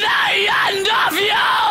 the end of you!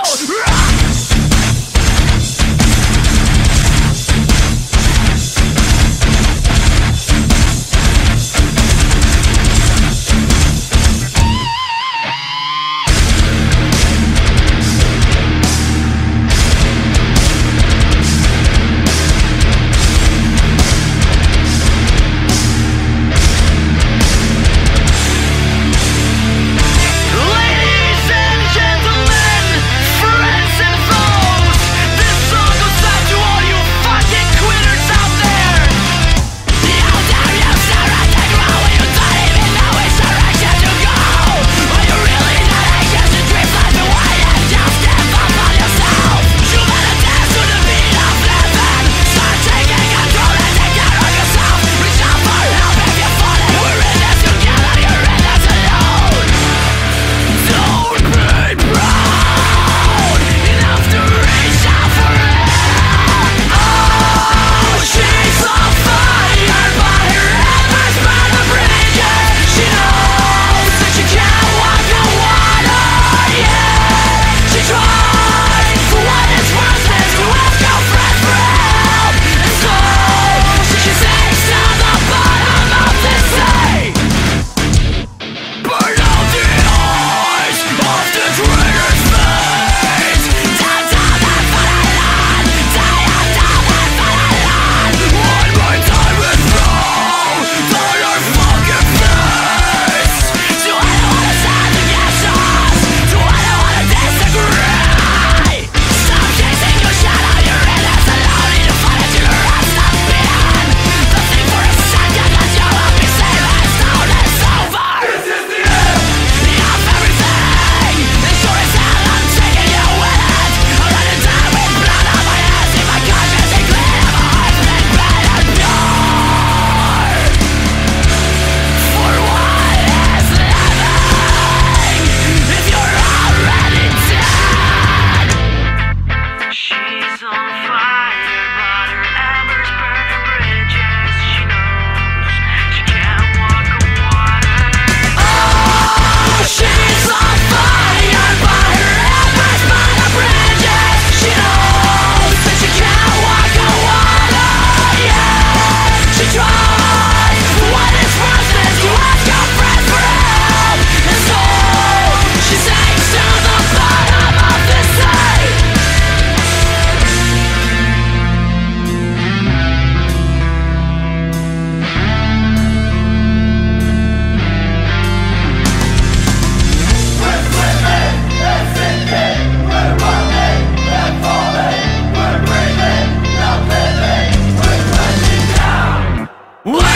Wow!